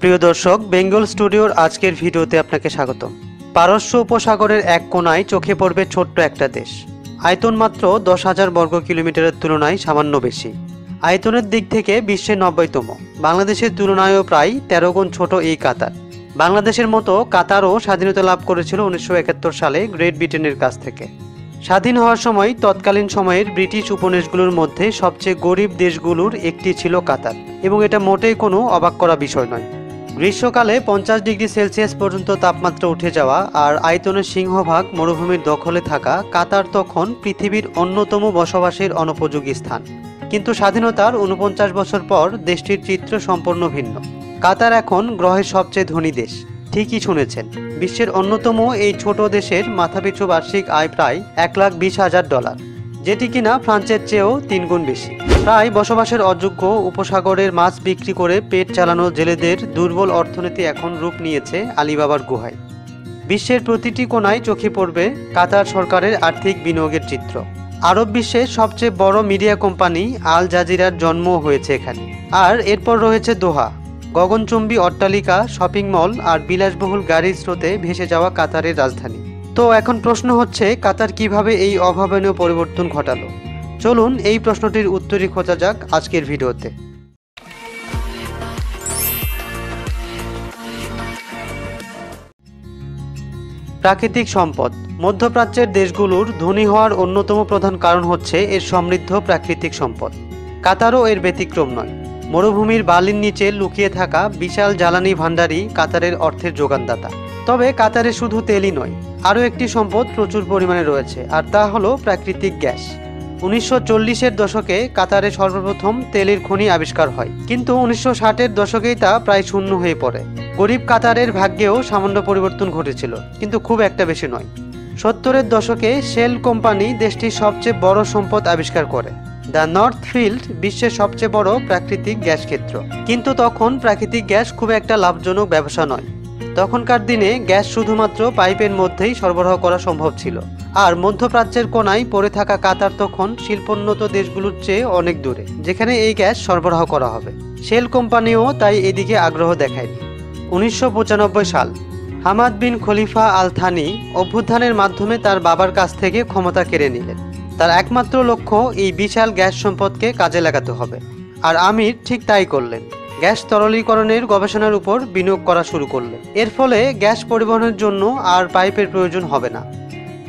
প্রিয় দর্শক, বেঙ্গল স্টুডিওর আজকের ভিডিওতে আপনাকে স্বাগত। পারস্য উপসাগরের এক কোনায় চোখে পড়বে ছোট্ট একটা দেশ। আয়তন মাত্র দশ হাজার বর্গ কিলোমিটারের তুলনায় সামান্য বেশি। আয়তনের দিক থেকে বিশ্বের নব্বইতম। বাংলাদেশের তুলনায়ও প্রায় তেরো গুণ ছোট এই কাতার। বাংলাদেশের মতো কাতারও স্বাধীনতা লাভ করেছিল উনিশশো একাত্তর সালে গ্রেট ব্রিটেনের কাছ থেকে। স্বাধীন হওয়ার সময় তৎকালীন সময়ের ব্রিটিশ উপনিবেশগুলোর মধ্যে সবচেয়ে গরিব দেশগুলোর একটি ছিল কাতার, এবং এটা মোটেই কোনো অবাক করা বিষয় নয়। গ্রীষ্মকালে পঞ্চাশ ডিগ্রি সেলসিয়াস পর্যন্ত তাপমাত্রা উঠে যাওয়া আর আয়তনের সিংহভাগ মরুভূমির দখলে থাকা কাতার তখন পৃথিবীর অন্যতম বসবাসের অনুপযোগী স্থান। কিন্তু স্বাধীনতার উনপঞ্চাশ বছর পর দেশটির চিত্র সম্পূর্ণ ভিন্ন। কাতার এখন গ্রহের সবচেয়ে ধনী দেশ, ঠিকই শুনেছেন। বিশ্বের অন্যতম এই ছোট দেশের মাথাপিছু বার্ষিক আয় প্রায় এক লাখ বিশ হাজার ডলার, যেটি কিনা ফ্রান্সের চেয়েও তিনগুণ বেশি। প্রায় বসবাসের অযোগ্য উপসাগরের মাছ বিক্রি করে পেট চালানো জেলেদের দুর্বল অর্থনীতি এখন রূপ নিয়েছে আলিবাবার গুহায়। বিশ্বের প্রতিটি কোনায় চোখে পড়বে কাতার সরকারের আর্থিক বিনিয়োগের চিত্র। আরব বিশ্বের সবচেয়ে বড় মিডিয়া কোম্পানি আল জাজিরার জন্ম হয়েছে এখানে। আর এরপর রয়েছে দোহা। গগনচুম্বী অট্টালিকা, শপিং মল আর বিলাসবহুল গাড়ির স্রোতে ভেসে যাওয়া কাতারের রাজধানী। তো এখন প্রশ্ন হচ্ছে, কাতার কীভাবে এই অভাবনীয় পরিবর্তন ঘটালো? চলুন এই প্রশ্নটির উত্তরই খোঁজা যাক আজকের ভিডিওতে। প্রাকৃতিক সম্পদ। মধ্যপ্রাচ্যের দেশগুলোর ধনী হওয়ার অন্যতম প্রধান কারণ হচ্ছে এর সমৃদ্ধ প্রাকৃতিক সম্পদ। কাতারও এর ব্যতিক্রম নয়। মরুভূমির বালির নিচে লুকিয়ে থাকা বিশাল জ্বালানি ভাণ্ডারই কাতারের অর্থের যোগানদাতা। তবে কাতারে শুধু তেলই নয়, আরও একটি সম্পদ প্রচুর পরিমাণে রয়েছে, আর তা হলো প্রাকৃতিক গ্যাস। উনিশশো চল্লিশের দশকে কাতারে সর্বপ্রথম তেলের খনি আবিষ্কার হয়। কিন্তু উনিশশো ষাটের দশকেই তা প্রায় শূন্য হয়ে পড়ে। গরিব কাতারের ভাগ্যেও সামান্য পরিবর্তন ঘটেছিল, কিন্তু খুব একটা বেশি নয়। সত্তরের দশকে শেল কোম্পানি দেশটির সবচেয়ে বড় সম্পদ আবিষ্কার করে। দ্য নর্থ ফিল্ড বিশ্বের সবচেয়ে বড় প্রাকৃতিক গ্যাস ক্ষেত্র। কিন্তু তখন প্রাকৃতিক গ্যাস খুব একটা লাভজনক ব্যবসা নয়। তখনকার দিনে গ্যাস শুধুমাত্র পাইপের মধ্যেই সরবরাহ করা সম্ভব ছিল। আর মধ্যপ্রাচ্যের কোনায় পড়ে থাকা কাতার তখন শিল্পোন্নত দেশগুলোর চেয়ে অনেক দূরে, যেখানে এই গ্যাস সরবরাহ করা হবে। শেল কোম্পানিও তাই এদিকে আগ্রহ দেখায়নি। উনিশশো পঁচানব্বই সাল, হামাদ বিন খলিফা আল থানি অভ্যুত্থানের মাধ্যমে তার বাবার কাছ থেকে ক্ষমতা কেড়ে নিলেন। তার একমাত্র লক্ষ্য এই বিশাল গ্যাস সম্পদকে কাজে লাগাতে হবে। আর আমির ঠিক তাই করলেন। গ্যাস তরলীকরণের গবেষণার উপর বিনিয়োগ করা শুরু করলেন। এর ফলে গ্যাস পরিবহনের জন্য আর পাইপের প্রয়োজন হবে না।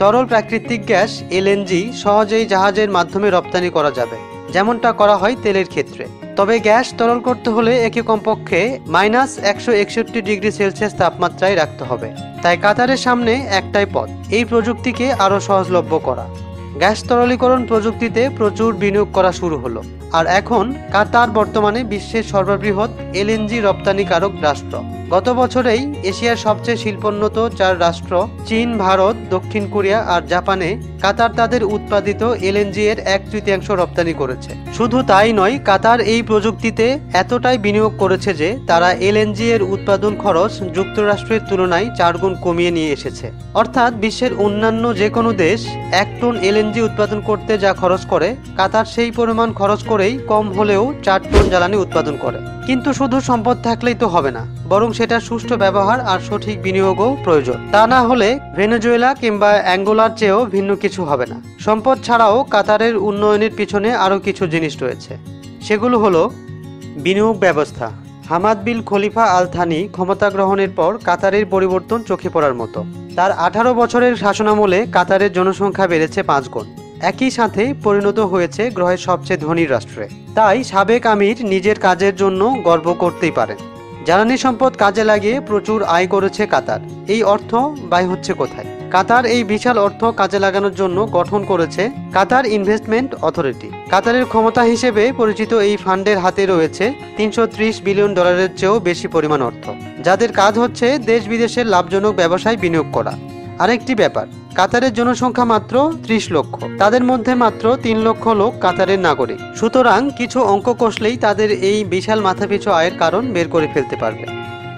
তরল প্রাকৃতিক গ্যাস এলএনজি সহজেই জাহাজের মাধ্যমে রপ্তানি করা যাবে। যেমনটা করা হয় তেলের ক্ষেত্রে। তবে গ্যাস তরল করতে হলে একে কমপক্ষে মাইনাস একশো একষট্টি ডিগ্রি সেলসিয়াস তাপমাত্রায় রাখতে হবে। তাই কাতারের সামনে একটাই পথ, এই প্রযুক্তিকে আরও সহজলভ্য করা। গ্যাস তরলীকরণ প্রযুক্তিতে প্রচুর বিনিয়োগ করা শুরু হলো। আর এখন কাতার বর্তমানে বিশ্বের সর্ববৃহৎ এলএনজি রপ্তানিকারক রাষ্ট্র। গত বছরেই এশিয়ার সবচেয়ে শিল্পোন্নত চার রাষ্ট্র, চীন, ভারত, দক্ষিণ কোরিয়া আর জাপানে কাতার তাদের উৎপাদিত এলএনজি এর এক তৃতীয়াংশ রপ্তানি করেছে। শুধু তাই নয়, কাতার এই প্রযুক্তিতে এতটাই বিনিয়োগ করেছে যে তারা এলএনজি এর উৎপাদন খরচ যুক্তরাষ্ট্রের তুলনায় চার গুণ কমিয়ে নিয়ে এসেছে। অর্থাৎ বিশ্বের অন্যান্য যে কোনো দেশ এক টন এলএনজি উৎপাদন করতে যা খরচ করে, কাতার সেই পরিমাণ খরচ করেই কম হলেও চার টন জ্বালানি উৎপাদন করে। কিন্তু শুধু সম্পদ থাকলেই তো হবে না, বরং সেটার সুষ্ঠু ব্যবহার আর সঠিক বিনিয়োগও প্রয়োজন। তা না হলে ভেনেজুয়েলা কিংবা অ্যাঙ্গোলার চেয়েও ভিন্ন কিছু হবে না। সম্পদ ছাড়াও কাতারের উন্নয়নের পিছনে আরও কিছু জিনিস রয়েছে। সেগুলো হলো বিনিয়োগ ব্যবস্থা। হামাদ বিল খলিফা আল থানি ক্ষমতা গ্রহণের পর কাতারের পরিবর্তন চোখে পড়ার মতো। তার আঠারো বছরের শাসনামলে কাতারের জনসংখ্যা বেড়েছে পাঁচ গুণ। একই সাথে পরিণত হয়েছে গ্রহের সবচেয়ে ধনী রাষ্ট্রে। তাই সাবেক আমির নিজের কাজের জন্য গর্ব করতেই পারেন। জ্বালানি সম্পদ কাজে লাগিয়ে প্রচুর আয় করেছে কাতার। এই অর্থ ব্যয় হচ্ছে কোথায়? কাতার এই বিশাল অর্থ কাজে লাগানোর জন্য গঠন করেছে কাতার ইনভেস্টমেন্ট অথরিটি। কাতারের ক্ষমতা হিসেবে পরিচিত এই ফান্ডের হাতে রয়েছে তিনশো ত্রিশ বিলিয়ন ডলারের চেয়েও বেশি পরিমাণ অর্থ, যাদের কাজ হচ্ছে দেশ বিদেশের লাভজনক ব্যবসায় বিনিয়োগ করা। আরেকটি ব্যাপার, কাতারের জনসংখ্যা মাত্র ত্রিশ লক্ষ। তাদের মধ্যে মাত্র তিন লক্ষ লোক কাতারের নাগরিক। সুতরাং কিছু অঙ্ক কষলেই তাদের এই বিশাল মাথাপিছু আয়ের কারণ বের করে ফেলতে পারবে।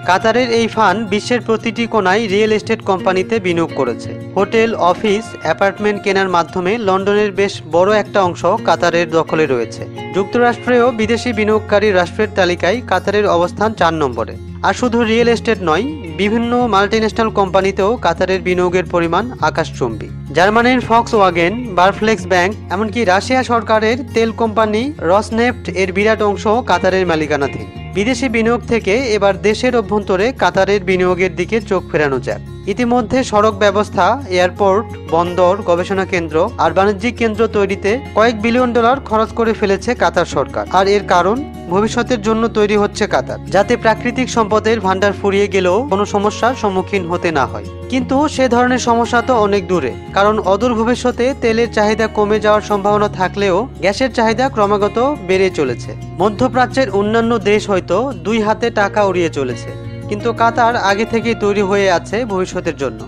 কাতারের এই ফান্ড বিশ্বের প্রতিটি কোনায় রিয়েল এস্টেট কোম্পানিতে বিনিয়োগ করেছে। হোটেল, অফিস, অ্যাপার্টমেন্ট কেনার মাধ্যমে লন্ডনের বেশ বড় একটা অংশ কাতারের দখলে রয়েছে। যুক্তরাষ্ট্রেও বিদেশি বিনিয়োগকারী রাষ্ট্রের তালিকায় কাতারের অবস্থান চার নম্বরে। আর শুধু রিয়েল এস্টেট নয় বিভিন্ন মাল্টিন্যাশনাল কোম্পানিতেও কাতারের বিনিয়োগের পরিমাণ আকাশচুম্বী। জার্মানির ফক্স ওয়াগেন বারফ্লেক্স ব্যাংক এমনকি রাশিয়া সরকারের তেল কোম্পানি রসনেফট এর বিরাট অংশ কাতারের মালিকানাধীন। বিদেশি বিনিয়োগ থেকে এবার দেশের অভ্যন্তরে কাতারের বিনিয়োগের দিকে চোখ ফেরানো যাক। ইতিমধ্যে সড়ক ব্যবস্থা, এয়ারপোর্ট, বন্দর, গবেষণা কেন্দ্র আর বাণিজ্যিক কেন্দ্র তৈরিতে কয়েক বিলিয়ন ডলার খরচ করে ফেলেছে কাতার সরকার। আর এর কারণ? ভবিষ্যতের জন্য তৈরি হচ্ছে কাতার, যাতে প্রাকৃতিক সম্পদের ভান্ডার ফুরিয়ে গেলেও কোনো সমস্যার সম্মুখীন হতে না হয়। কিন্তু সে ধরনের সমস্যা তো অনেক দূরে, কারণ অদূর ভবিষ্যতে তেলের চাহিদা কমে যাওয়ার সম্ভাবনা থাকলেও গ্যাসের চাহিদা ক্রমাগত বেড়ে চলেছে। মধ্যপ্রাচ্যের অন্যান্য দেশ হয়তো দুই হাতে টাকা উড়িয়ে চলেছে, কিন্তু কাতার আগে থেকেই তৈরি হয়ে আছে ভবিষ্যতের জন্য।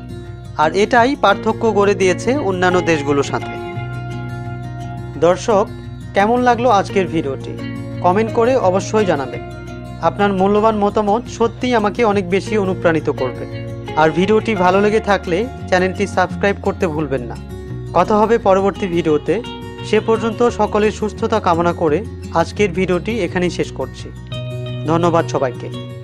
আর এটাই পার্থক্য গড়ে দিয়েছে অন্যান্য দেশগুলোর সাথে। দর্শক, কেমন লাগল আজকের ভিডিওটি? কমেন্ট করে অবশ্যই জানাবেন আপনার মূল্যবান মতামত সত্যিই আমাকে অনেক বেশি অনুপ্রাণিত করবে। আর ভিডিওটি ভালো লেগে থাকলে চ্যানেলটি সাবস্ক্রাইব করতে ভুলবেন না। কথা হবে পরবর্তী ভিডিওতে। সে পর্যন্ত সকলের সুস্থতা কামনা করে আজকের ভিডিওটি এখানেই শেষ করছি। ধন্যবাদ সবাইকে।